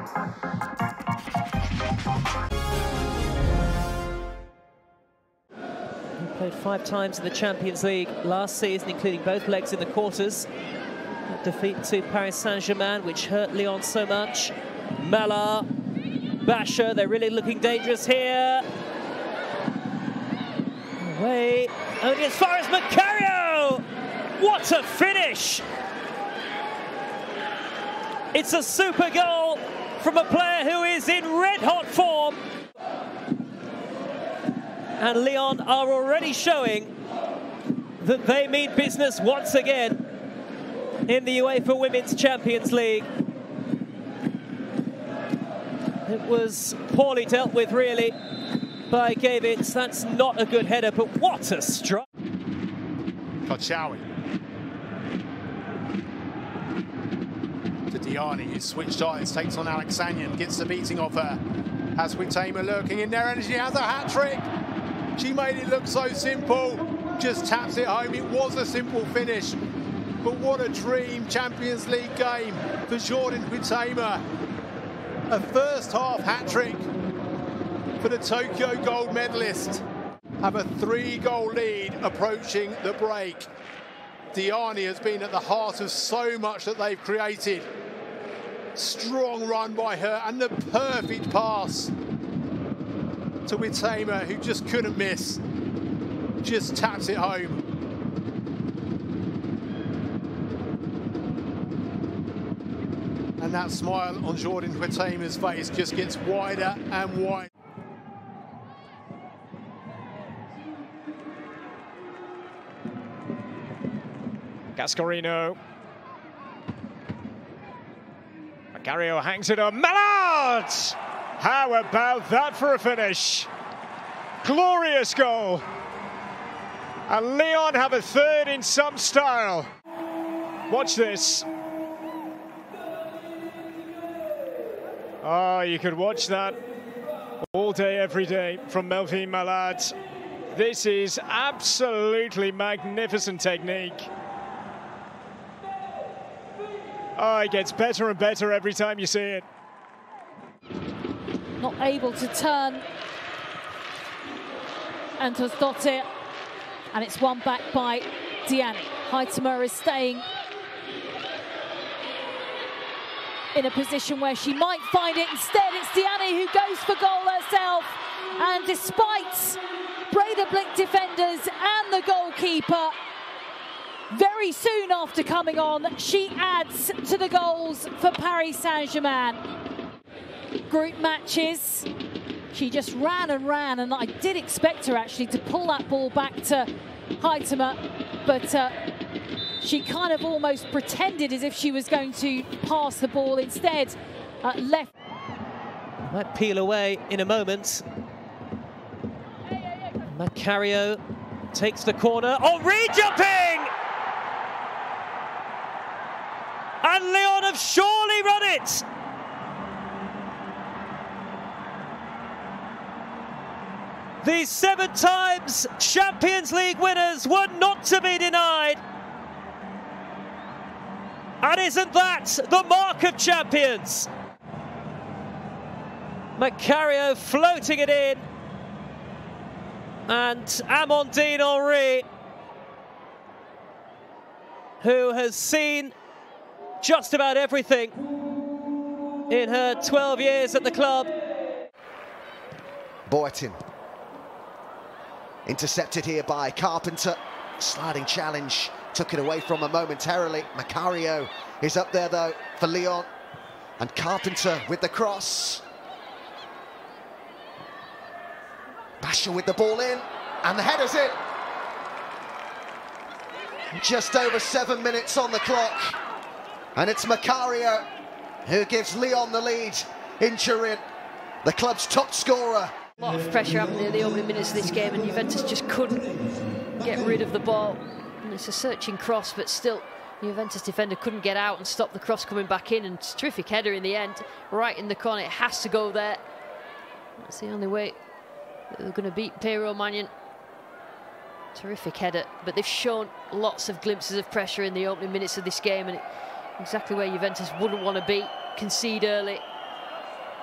He played five times in the Champions League last season, including both legs in the quarters. Defeat to Paris Saint-Germain, which hurt Lyon so much. Malard, Bacha, they're really looking dangerous here. Away, only as far as Macario! What a finish! It's a super goal from a player who is in red-hot form. And Lyon are already showing that they mean business once again in the UEFA Women's Champions League. It was poorly dealt with, really, by Gavitz. That's not a good header, but what a strike. Kochawi. Diani, who's switched eyes, takes on Alexanian, gets the beating of her. As Huitema lurking in there, and she has a hat-trick. She made it look so simple. Just taps it home. It was a simple finish. But what a dream Champions League game for Jordyn Huitema. A first half hat-trick for the Tokyo gold medalist. Have a three goal lead approaching the break. Diani has been at the heart of so much that they've created. Strong run by her and the perfect pass to Huitema, who just couldn't miss. Just taps it home. And that smile on Jordyn Huitema's face just gets wider and wider. Cascarino. Macario hangs it up. Malard! How about that for a finish? Glorious goal. And Lyon have a third in some style. Watch this. Oh, you could watch that all day, every day from Melvine Malard. This is absolutely magnificent technique. Oh, it gets better and better every time you see it. Not able to turn. And Tosdottir. And it's won back by Diani. Huitema is staying in a position where she might find it. Instead, it's Diani who goes for goal herself. And despite Breidablik defenders and the goalkeeper, very soon after coming on, she adds to the goals for Paris Saint-Germain. Group matches, she just ran and ran, and I did expect her actually to pull that ball back to Huitema, but uh, she kind of almost pretended as if she was going to pass the ball instead. Uh, left. Might peel away in a moment. Macario takes the corner. Henry jumping! And Lyon have surely run it! These seven times Champions League winners were not to be denied. And isn't that the mark of champions? Macario floating it in. And Amandine Henry, who has seen just about everything in her 12 years at the club. Boyton. Intercepted here by Carpenter. Sliding challenge. Took it away from her momentarily. Macario is up there, though, for Lyon. And Carpenter with the cross. Bacha with the ball in. And the header's in. Just over seven minutes on the clock. And it's Macario who gives Lyon the lead in Turin, the club's top scorer. A lot of pressure happening in the opening minutes of this game, and Juventus just couldn't get rid of the ball. And it's a searching cross, but still, Juventus defender couldn't get out and stop the cross coming back in. And terrific header in the end, right in the corner. It has to go there. That's the only way they're going to beat Peyraud-Magnin. Terrific header, but they've shown lots of glimpses of pressure in the opening minutes of this game, and it, exactly where Juventus wouldn't want to be. Concede early,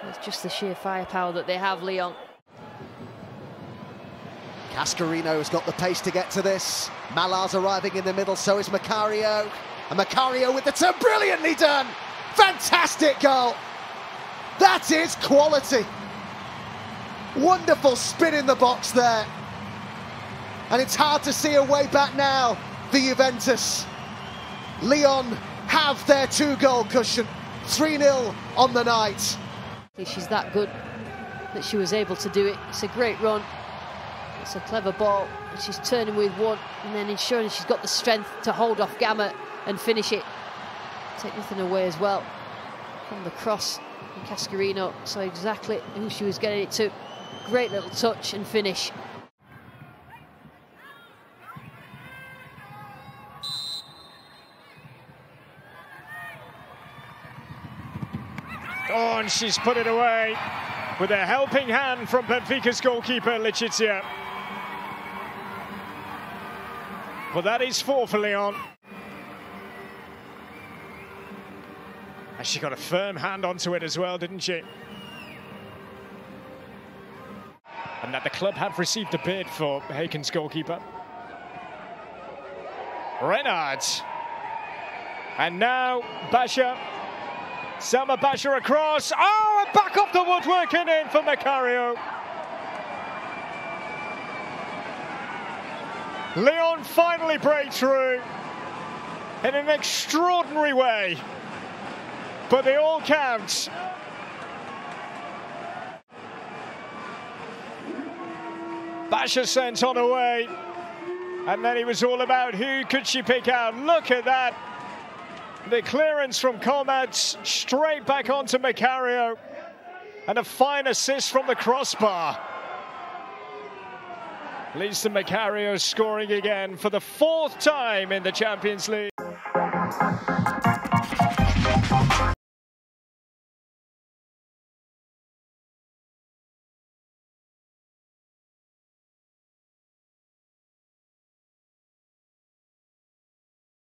It's just the sheer firepower that they have, Lyon. Cascarino has got the pace to get to this. Malard's arriving in the middle, so is Macario. And Macario with the turn, brilliantly done! Fantastic goal! That is quality! Wonderful spin in the box there. And it's hard to see a way back now for Juventus. Lyon have their two goal cushion. 3 0 on the night. She's that good that she was able to do it. It's a great run. It's a clever ball. She's turning with one and then ensuring she's got the strength to hold off Gama and finish it. Take nothing away as well from the cross. And Cascarino saw exactly who she was getting it to. Great little touch and finish. And she's put it away with a helping hand from Benfica's goalkeeper, Letícia. Well, that is four for Lyon. And she got a firm hand onto it as well, didn't she? And that the club have received a bid for Häcken's goalkeeper. Renard. And now Bacha. Selma Bacha across. Oh, and back off the woodwork and in for Macario. Lyon finally break through in an extraordinary way. But they all count. Bacha sent on away. And then it was all about who could she pick out. Look at that. The clearance from Comets straight back onto Macario. And a fine assist from the crossbar. Leads to Macario scoring again for the fourth time in the Champions League.